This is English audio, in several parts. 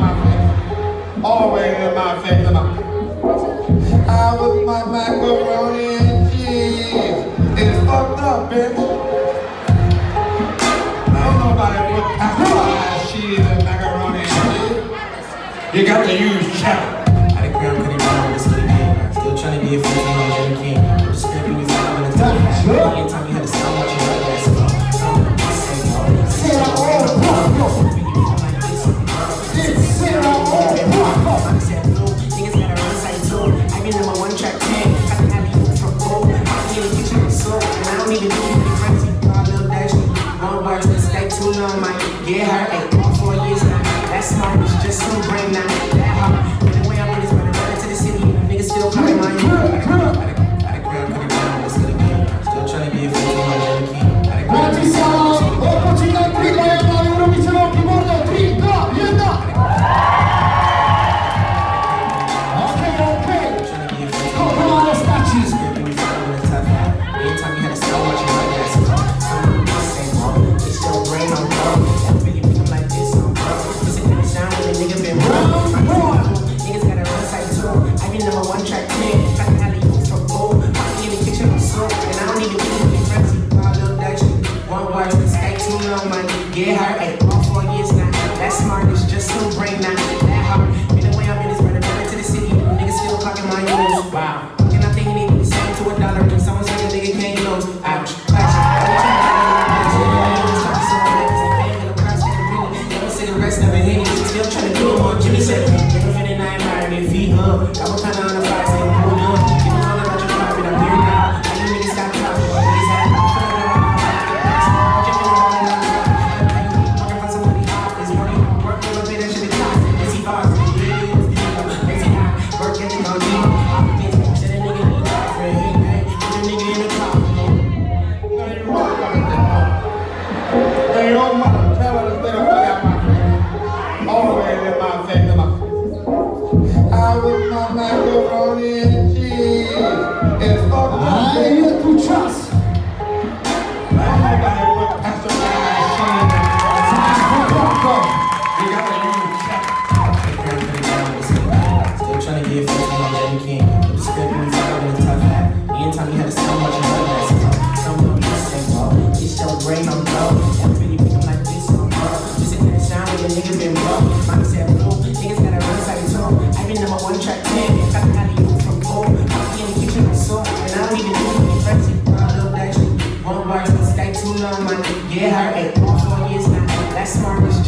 my face. Always in my face. I was my macaroni and cheese. It's fucked up, bitch. Don't cheese and macaroni and cheese. You got to use chowder. I think we're pretty wrong with this little game. Still trying to be a fool. one. niggas been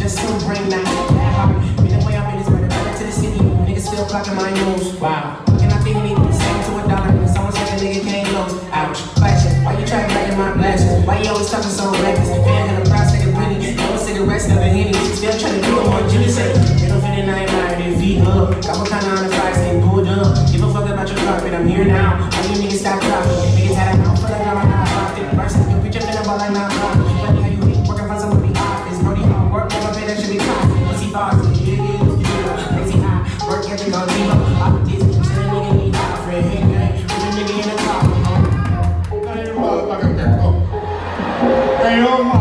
just to bring that, that heart. Been the way I've been is better, to the city. Niggas still clocking my nose. Wow. Looking, I think me, same to a dollar. Someone said a nigga can't close. Ouch. Flashing. Why you trying to in my lashes? Why you always talking so reckless? I put these bitches in a nigga need out a a nigga in the. Hey, oh my.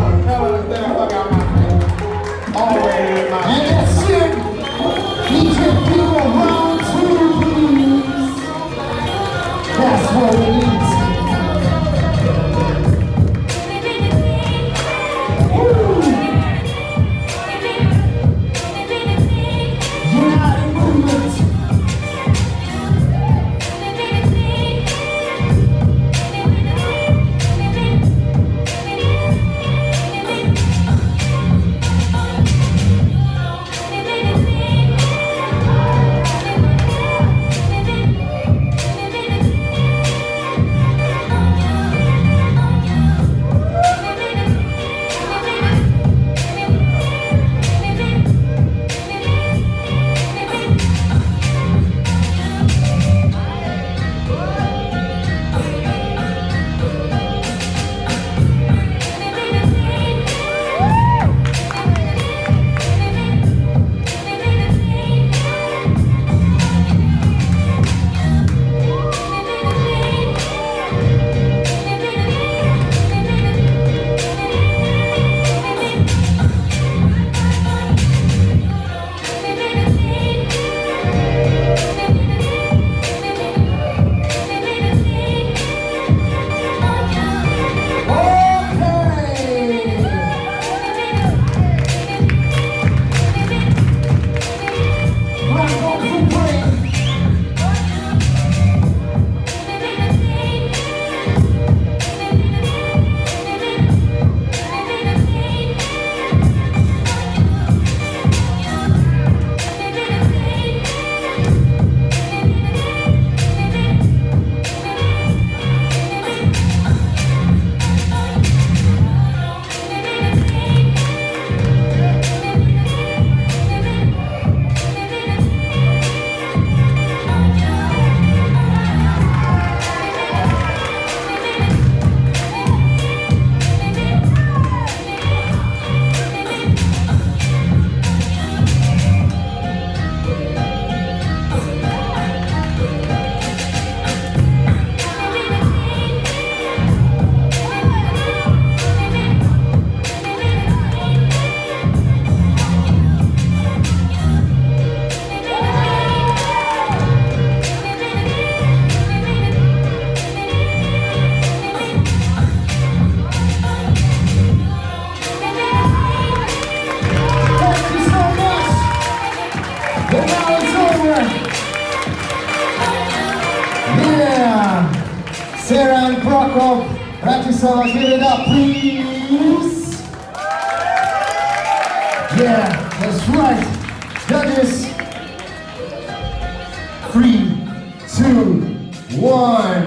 And Prokop. Bratislava, give it up, please. Yeah, that's right. Judges. Three, two, one.